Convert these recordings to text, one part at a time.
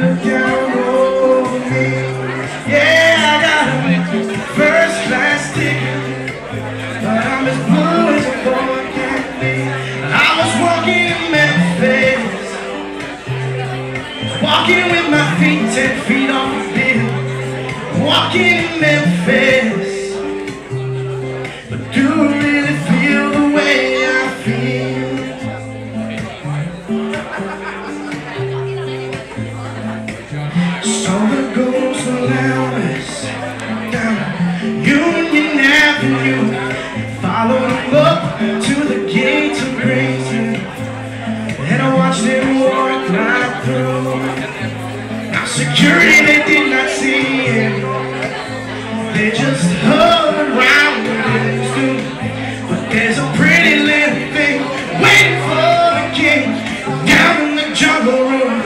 look down over me. Yeah, I got a first class ticket, but I'm as blue as a. I was walking in Memphis, walking with my feet ten feet off the bill, walking in Memphis. Graceland. And I watched them walk right through. Now security, they did not see him. They just hovered around the buildings too. But there's a pretty little thing waiting for the king down in the jungle room.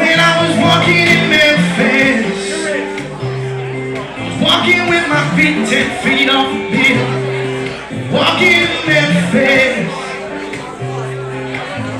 When I was walking in Memphis, walking with my feet ten feet off the bill, walking in Memphis.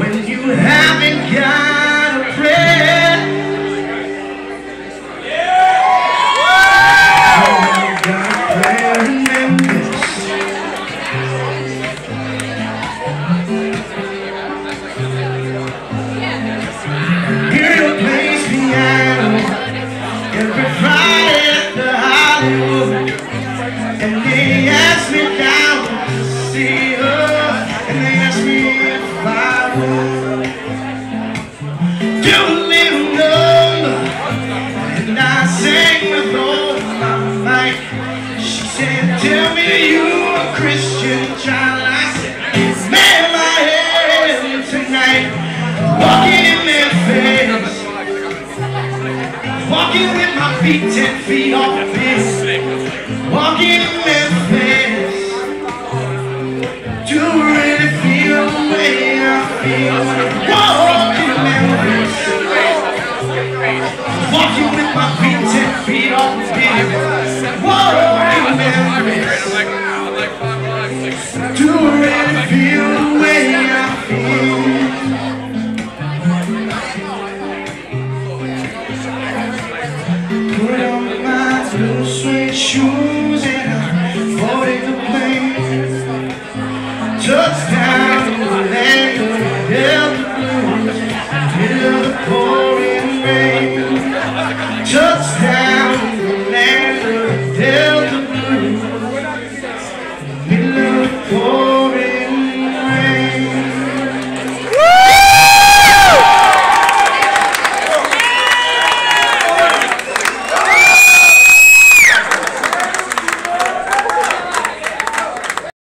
when you haven't got a prayer. Oh, you got prayer in Memphis. Imperial plays piano every Friday at the Hollywood. And they ask me down to see her, and they ask me if I Walking with my feet ten feet off the bed. Walking in Memphis. Suede shoes and